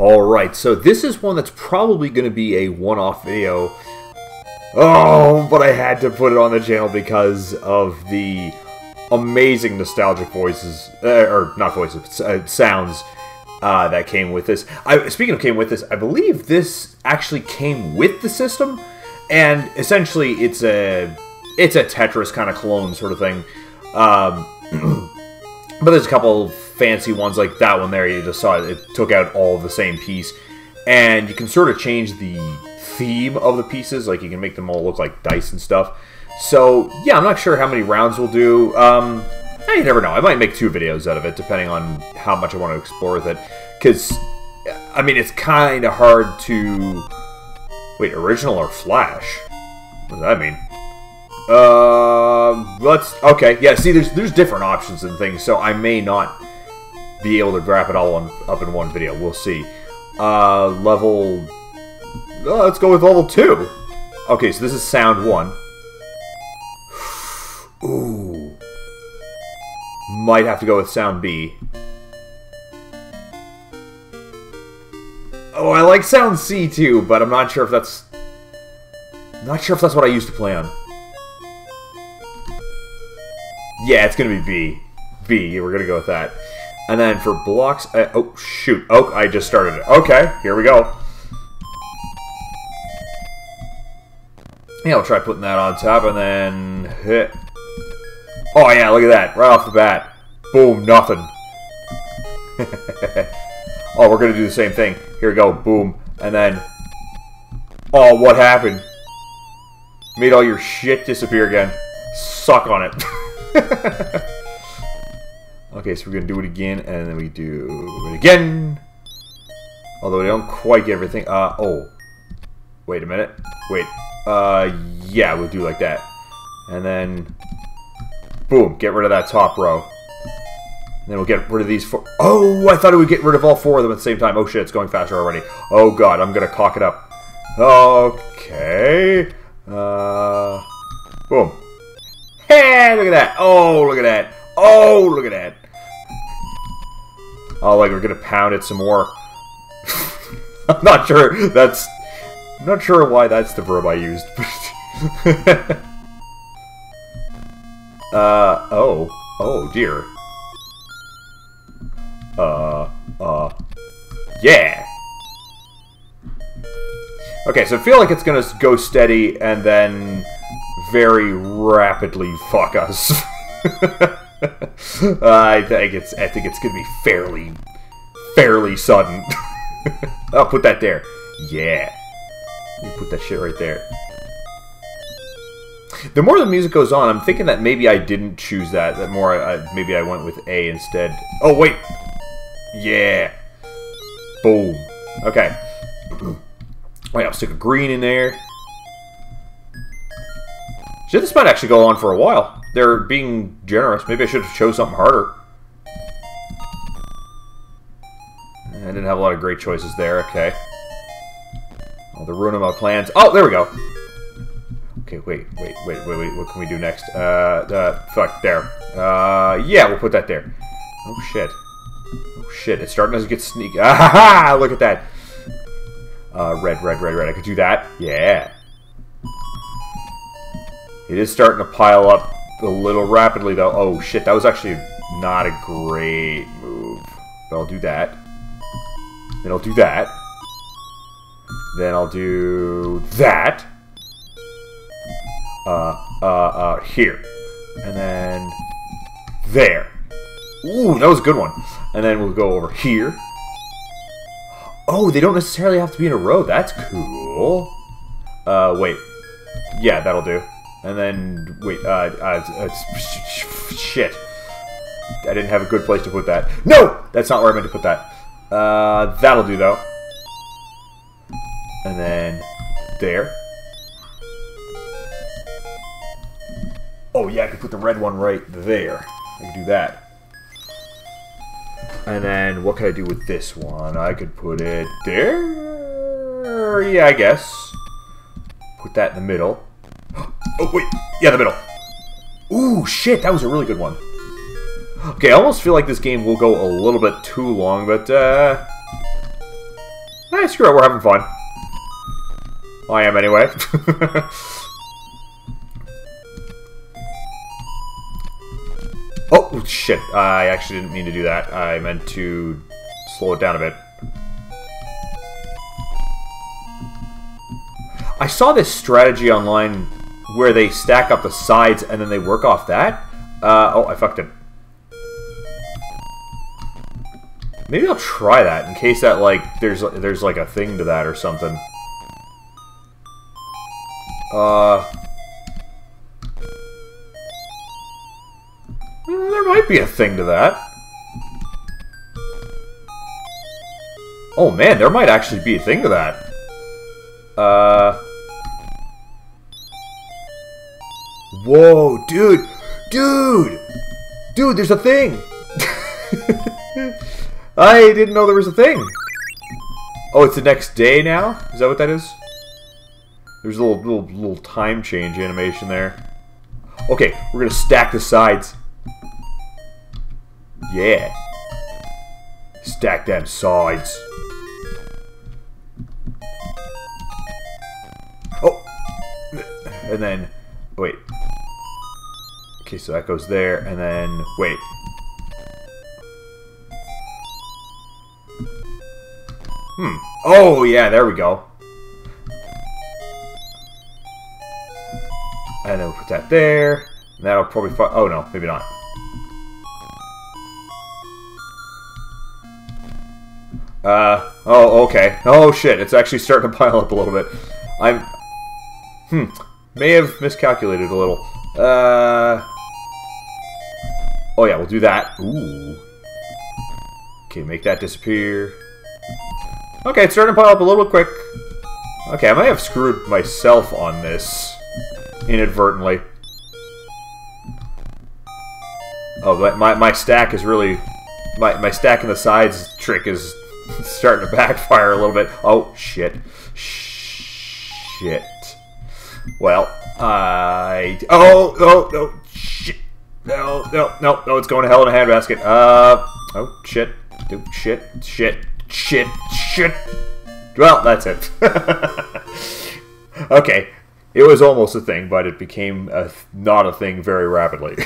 Alright, so this is one that's probably going to be a one-off video. Oh, but I had to put it on the channel because of the amazing nostalgic voices, uh, or not voices, uh, sounds uh, that came with this. I, speaking of came with this, I believe this actually came with the system, and essentially it's a it's a Tetris kind of clone sort of thing. Um, but there's a couple fancy ones like that one there. You just saw it, it took out all the same piece, and you can sort of change the theme of the pieces. Like you can make them all look like dice and stuff. So yeah, I'm not sure how many rounds we'll do. Um, eh, you never know. I might make two videos out of it, depending on how much I want to explore with it. Because, I mean, it's kind of hard to... Wait, original or Flash? What does that mean? Uh, let's... Okay, yeah, see, there's there's different options and things, so I may not be able to wrap it all on, up in one video. We'll see. Uh, level... Uh, let's go with level 2. Okay, so this is sound 1. Ooh. Might have to go with sound B. Oh, I like sound C too, but I'm not sure if that's... Not sure if that's what I used to play on. Yeah, it's gonna be B. B, we're gonna go with that. And then for blocks... Oh, shoot. Oh, I just started it. Okay, here we go. Yeah, I'll try putting that on top and then hit. Oh yeah, look at that. Right off the bat. Boom, nothing. oh, we're to do the same thing. Here we go. Boom. And then... Oh, what happened? Made all your shit disappear again. Suck on it. okay, so we're to do it again, and then we do it again. Although we don't quite get everything. Uh, oh. Wait a minute. Wait. Uh, yeah, we'll do like that. And then... Boom, get rid of that top row. then we'll get rid of these four. Oh, I thought it would get rid of all four of them at the same time. Oh shit, it's going faster already. Oh god, I'm gonna cock it up. Okay. Uh, boom. Hey, look at that. Oh, look at that. Oh, look at that. Oh, like we're gonna pound it some more. I'm not sure that's... I'm not sure why that's the verb I used. Uh, oh. Oh, dear. Uh, uh, yeah. Okay, so I feel like it's gonna go steady and then very rapidly fuck us. uh, I think it's I think it's gonna be fairly fairly sudden. I'll put that there. Yeah. You put that shit right there. The more the music goes on, I'm thinking that maybe I didn't choose that. That more, I, I, maybe I went with A instead. Oh, wait! Yeah! Boom. Okay. Wait, I'll stick a green in there. Shit, this might actually go on for a while. They're being generous. Maybe I should have chose something harder. I didn't have a lot of great choices there. Okay. Oh, they're my plans. Oh, there we go. Okay, wait, wait, wait, wait, wait. What can we do next? Uh, uh, fuck, there. Uh, yeah, we'll put that there. Oh, shit. Oh, shit, it's starting to get sneaky. Ah, ha, ha! Look at that. Uh, red, red, red, red. I could do that. Yeah. It is starting to pile up a little rapidly, though. Oh, shit, that was actually not a great move. But I'll do that. Then I'll do that. Then I'll do that uh, uh, uh, here. And then there. Ooh, that was a good one. And then we'll go over here. Oh, they don't necessarily have to be in a row. That's cool. Uh, wait. Yeah, that'll do. And then, wait, uh, uh, uh shit. I didn't have a good place to put that. No! That's not where I meant to put that. Uh, that'll do, though. And then, there. Oh yeah, I could put the red one right there. I could do that. And then, what could I do with this one? I could put it there? Yeah, I guess. Put that in the middle. Oh, wait. Yeah, the middle. Ooh, shit, that was a really good one. Okay, I almost feel like this game will go a little bit too long, but, uh... Eh, screw it, we're having fun. I am anyway. oh, shit. I actually didn't mean to do that. I meant to slow it down a bit. I saw this strategy online where they stack up the sides and then they work off that. Uh, oh, I fucked it. Maybe I'll try that in case that like there's there's like a thing to that or something. Uh, there might be a thing to that. Oh man, there might actually be a thing to that. Uh. Whoa, dude! Dude! Dude, there's a thing! I didn't know there was a thing. Oh, it's the next day now? Is that what that is? There's a little, little, little time change animation there. Okay, we're gonna stack the sides. Yeah. Stack them sides. Oh! And then, wait. Okay, so that goes there, and then, wait. Hmm. Oh, yeah, there we go. And then we'll put that there. And that'll probably... Oh, no, maybe not. Uh, oh, okay. Oh, shit, it's actually starting to pile up a little bit. I'm... Hmm. May have miscalculated a little. Uh... Oh, yeah, we'll do that. Ooh. Okay, make that disappear. Okay, it's starting to pile up a little quick. Okay, I might have screwed myself on this inadvertently. Oh, but my, my stack is really... My, my stack in the sides trick is starting to backfire a little bit. Oh, shit. Shit. Well, I... Oh, oh, no, shit. No, no, no, no, it's going to hell in a handbasket. Uh, oh, shit. Oh, shit, shit, shit, shit. Well, that's it. okay, it was almost a thing, but it became a, not a thing very rapidly.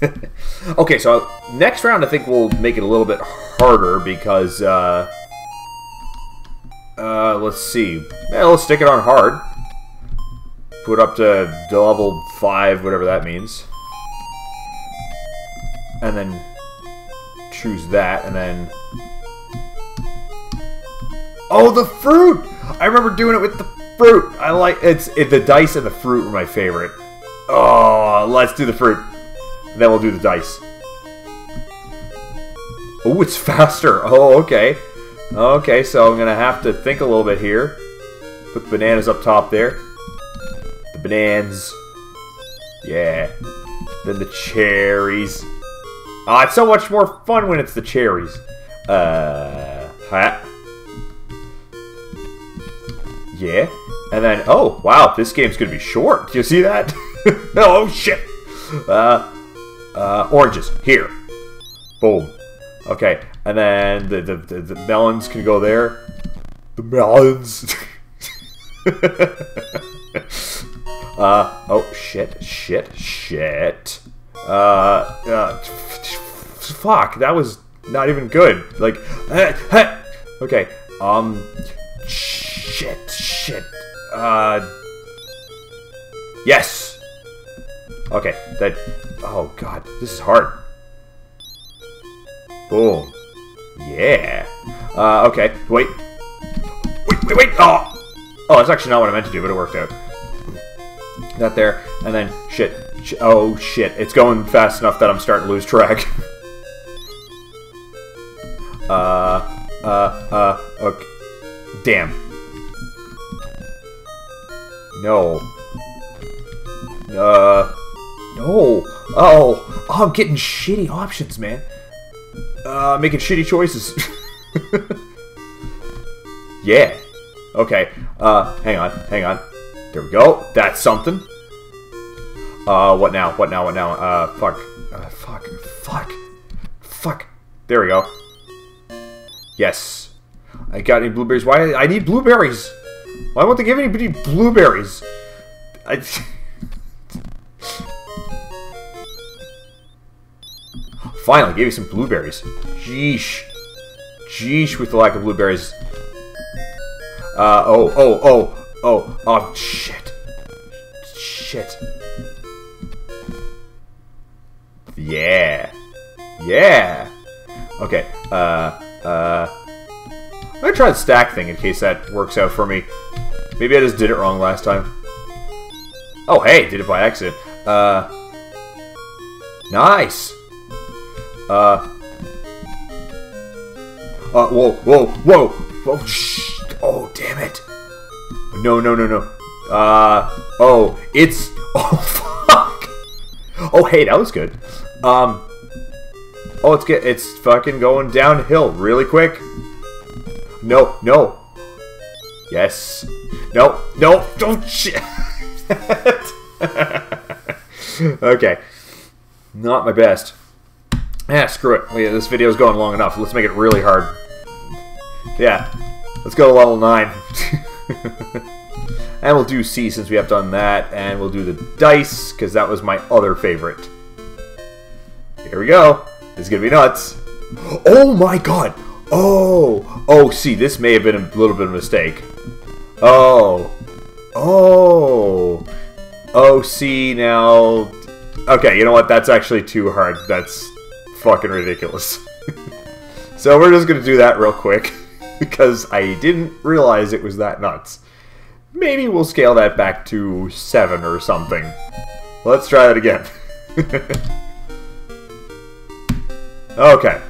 okay, so next round I think we'll make it a little bit harder because, uh, uh, let's see. Yeah, let's stick it on hard. Put up to level 5, whatever that means. And then choose that, and then Oh, the fruit! I remember doing it with the fruit. I like it's it, the dice and the fruit were my favorite. Oh, let's do the fruit. Then we'll do the dice. Oh, it's faster. Oh, okay. Okay, so I'm gonna have to think a little bit here. Put bananas up top there. The bananas. Yeah. Then the cherries. Ah, oh, it's so much more fun when it's the cherries. Uh, hat. Yeah. And then, oh, wow, this game's to be short. Do you see that? oh, shit. Uh, uh, oranges. Here. Boom. Okay. And then the, the, the, the melons can go there. The melons. uh, oh, shit, shit, shit. Uh, uh, fuck, that was not even good. Like, okay, um, Shit, shit. Uh. Yes! Okay, that. Oh god, this is hard. Boom. Yeah. Uh, okay, wait. Wait, wait, wait! Oh! Oh, that's actually not what I meant to do, but it worked out. That there, and then, shit. Sh oh, shit. It's going fast enough that I'm starting to lose track. uh, uh, uh, okay. Damn. No. Uh. No. Oh. Oh, I'm getting shitty options, man. Uh, making shitty choices. yeah. Okay. Uh, hang on. Hang on. There we go. That's something. Uh, what now? What now? What now? Uh, fuck. Uh, fuck. Fuck. Fuck. There we go. Yes. I got any blueberries? Why? I need blueberries. Why won't they give anybody blueberries? I. Finally, gave you some blueberries. Jeesh. Jeesh with the lack of blueberries. Uh, oh, oh, oh, oh, oh, shit. Shit. Yeah. Yeah. Okay, uh, uh... I'm gonna try the stack thing in case that works out for me. Maybe I just did it wrong last time. Oh, hey, did it by accident. Uh... Nice! Uh... Uh, whoa, whoa, whoa! Shh! Oh, damn it! No, no, no, no. Uh, oh, it's... Oh, fuck! Oh, hey, that was good. Um... Oh, it's get, it's fucking going downhill really quick. No, no. Yes. No, no, don't shit. okay. Not my best. Yeah, screw it. Yeah, this video's going long enough. Let's make it really hard. Yeah. Let's go to level 9. and we'll do C since we have done that. And we'll do the dice, because that was my other favorite. Here we go. This is going to be nuts. Oh my god! Oh! Oh, see, this may have been a little bit of a mistake. Oh. Oh. Oh, see, now... Okay, you know what? That's actually too hard. That's fucking ridiculous. so we're just gonna do that real quick, because I didn't realize it was that nuts. Maybe we'll scale that back to 7 or something. Let's try that again. okay.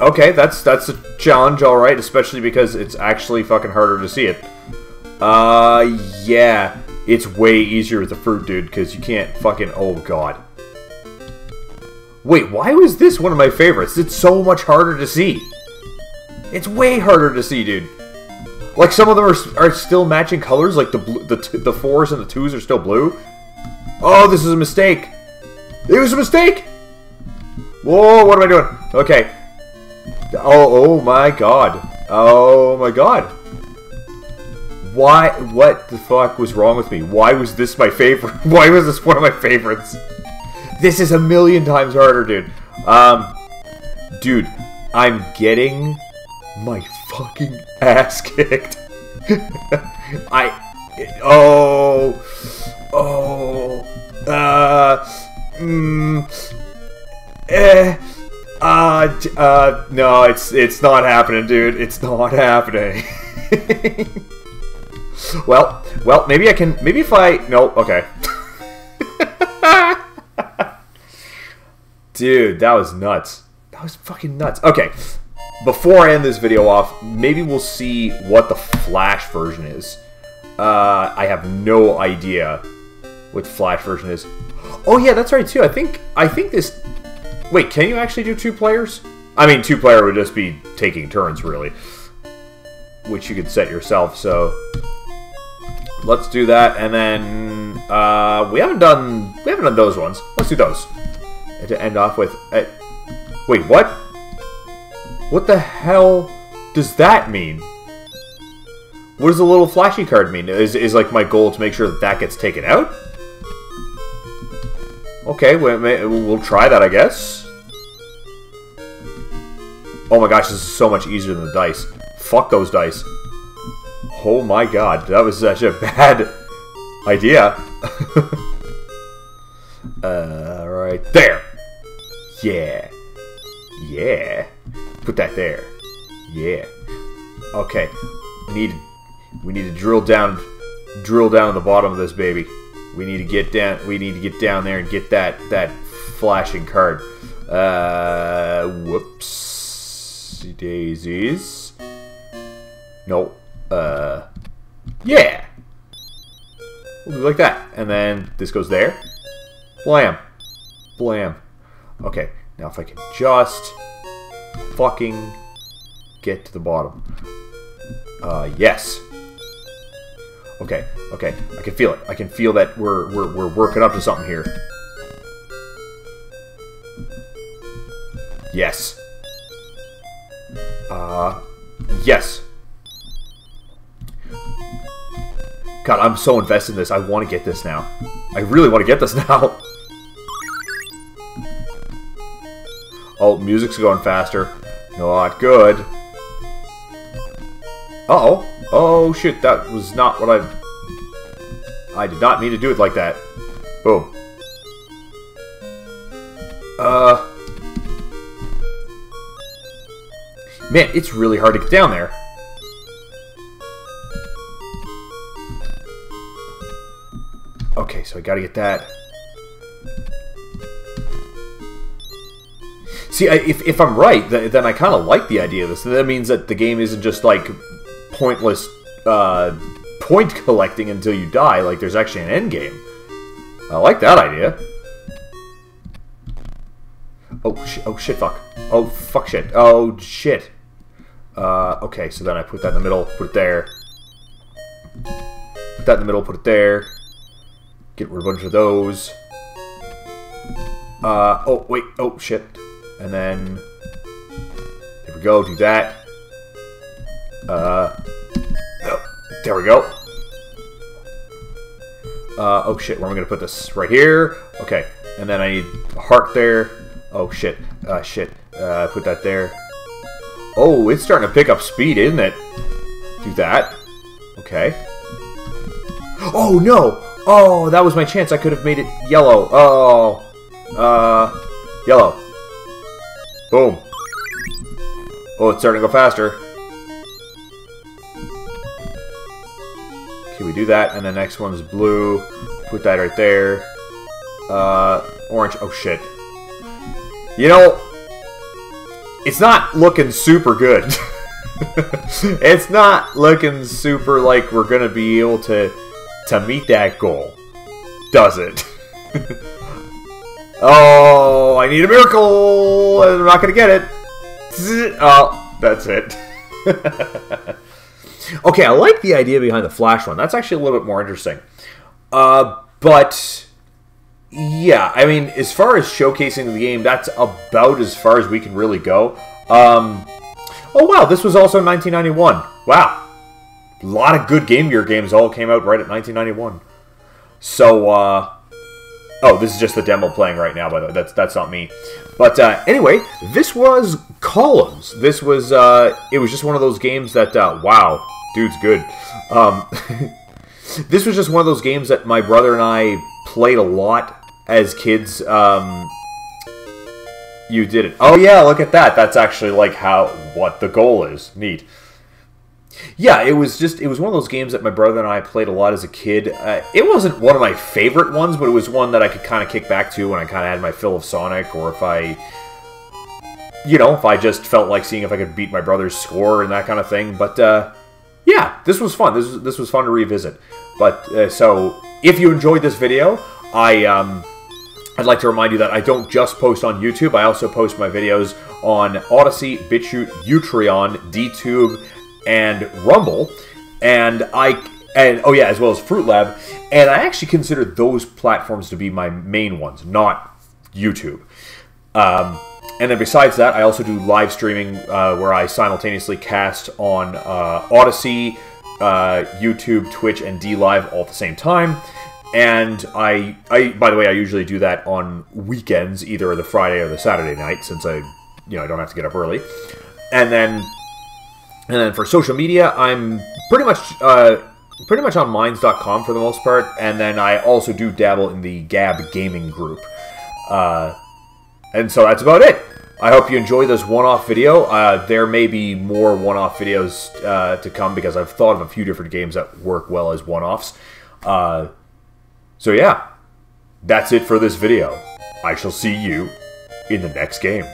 Okay, that's that's a challenge, alright, especially because it's actually fucking harder to see it. Uh, yeah. It's way easier with the fruit, dude, because you can't fucking... Oh, God. Wait, why was this one of my favorites? It's so much harder to see. It's way harder to see, dude. Like, some of them are, are still matching colors, like the the, the fours and the twos are still blue. Oh, this is a mistake. It was a mistake! Whoa, what am I doing? Okay, Oh, oh my god. Oh my god. Why, what the fuck was wrong with me? Why was this my favorite? Why was this one of my favorites? This is a million times harder, dude. Um, dude, I'm getting my fucking ass kicked. I, oh, oh, uh, mm, eh, uh, uh, no, it's it's not happening, dude. It's not happening. well, well, maybe I can. Maybe if I. No, okay. dude, that was nuts. That was fucking nuts. Okay, before I end this video off, maybe we'll see what the Flash version is. Uh, I have no idea what Flash version is. Oh yeah, that's right too. I think I think this Wait, can you actually do two players? I mean, two player would just be taking turns, really. Which you could set yourself, so... Let's do that, and then... Uh, we haven't done... We haven't done those ones. Let's do those. And to end off with... Uh, wait, what? What the hell does that mean? What does the little flashy card mean? Is, is like my goal to make sure that that gets taken out? Okay, we'll try that, I guess. Oh my gosh, this is so much easier than the dice. Fuck those dice. Oh my god, that was such a bad idea. uh, right there. Yeah. Yeah. Put that there. Yeah. Okay. Need we need to drill down drill down the bottom of this baby. We need to get down. We need to get down there and get that that flashing card. Uh, whoops, daisies. No. Uh, yeah. We'll do like that, and then this goes there. Blam, blam. Okay, now if I can just fucking get to the bottom. Uh, yes. Okay, okay. I can feel it. I can feel that we're, we're, we're working up to something here. Yes. Uh, yes. God, I'm so invested in this. I want to get this now. I really want to get this now. Oh, music's going faster. Not good. Uh oh Oh, shit, that was not what I... I did not mean to do it like that. Boom. Uh... Man, it's really hard to get down there. Okay, so I gotta get that. See, I, if, if I'm right, th then I kind of like the idea of this. That means that the game isn't just, like, pointless uh, point collecting until you die. Like, there's actually an end game. I like that idea. Oh, sh oh shit, fuck. Oh, fuck shit. Oh, shit. Uh, okay, so then I put that in the middle, put it there. Put that in the middle, put it there. Get rid of a bunch of those. Uh, oh, wait, oh, shit. And then... There we go, do that. Uh, oh, there we go. Uh, oh shit, where am I to put this? Right here? Okay, and then I need a heart there. Oh shit, uh, shit. Uh, put that there. Oh, it's starting to pick up speed, isn't it? Do that. Okay. Oh no! Oh, that was my chance. I could have made it yellow. Oh. Uh, yellow. Boom. Oh, it's starting to go faster. Okay, we do that, and the next one's blue. Put that right there. Uh, orange. Oh, shit. You know, it's not looking super good. it's not looking super like we're going to be able to, to meet that goal. Does it? oh, I need a miracle! and I'm not to get it. Oh, that's it. Okay, I like the idea behind the Flash one. That's actually a little bit more interesting. Uh, but yeah, I mean, as far as showcasing the game, that's about as far as we can really go. Um, oh wow, this was also 1991. Wow, a lot of good Game Gear games all came out right at 1991. So, uh, oh, this is just the demo playing right now. By the way, that's that's not me. But uh, anyway, this was Columns. This was uh, it was just one of those games that uh, wow, dude's good. Um, this was just one of those games that my brother and I played a lot as kids. Um, you did it. Oh yeah, look at that. That's actually like how what the goal is. Neat. Yeah, it was just it was one of those games that my brother and I played a lot as a kid. Uh, it wasn't one of my favorite ones, but it was one that I could kind of kick back to when I kind of had my fill of Sonic, or if I, you know, if I just felt like seeing if I could beat my brother's score and that kind of thing. But uh, yeah, this was fun. This was, this was fun to revisit. But uh, so, if you enjoyed this video, I um, I'd like to remind you that I don't just post on YouTube. I also post my videos on Odysee, BitChute, Utreon, DTube, and Rumble. And I and oh yeah, as well as Fruit Lab. And I actually consider those platforms to be my main ones, not YouTube. Um, and then besides that, I also do live streaming uh, where I simultaneously cast on uh, Odysee, uh, YouTube, Twitch, and DLive all at the same time. And I, I, by the way, I usually do that on weekends, either the Friday or the Saturday night, since I, you know, I don't have to get up early. And then, and then for social media, I'm pretty much, uh, pretty much on Minds.com for the most part. And then I also do dabble in the Gab gaming group. Uh, and so that's about it. I hope you enjoy this one-off video. Uh, there may be more one-off videos uh, to come because I've thought of a few different games that work well as one-offs. Uh, so yeah, that's it for this video. I shall see you in the next game.